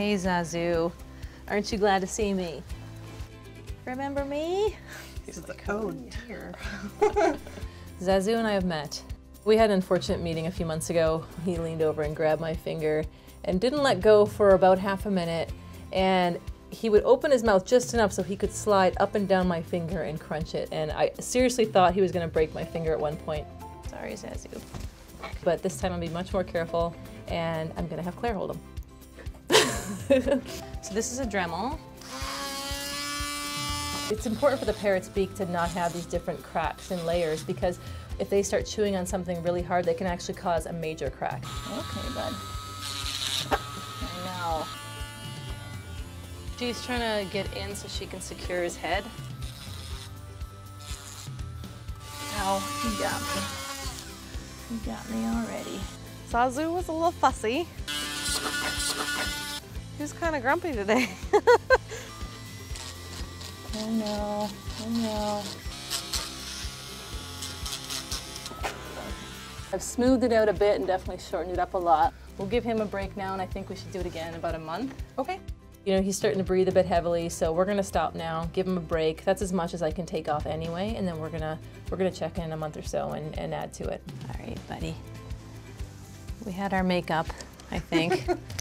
Hey Zazu, aren't you glad to see me? Remember me? He's like, oh dear. Zazu and I have met. We had an unfortunate meeting a few months ago. He leaned over and grabbed my finger and didn't let go for about half a minute. And he would open his mouth just enough so he could slide up and down my finger and crunch it. And I seriously thought he was going to break my finger at one point. Sorry, Zazu. But this time I'll be much more careful and I'm going to have Claire hold him. so this is a Dremel. It's important for the parrot's beak to not have these different cracks and layers because if they start chewing on something really hard, they can actually cause a major crack. Okay, bud. I know. She's trying to get in so she can secure his head. Ow, he got me. He got me already. Zazu was a little fussy. Was kind of grumpy today. I know, I know. I've smoothed it out a bit and definitely shortened it up a lot. We'll give him a break now and I think we should do it again in about a month. Okay. You know, he's starting to breathe a bit heavily, so we're gonna stop now, give him a break. That's as much as I can take off anyway, and then we're gonna we're gonna check in a month or so and, and add to it. All right, buddy. We had our makeup, I think.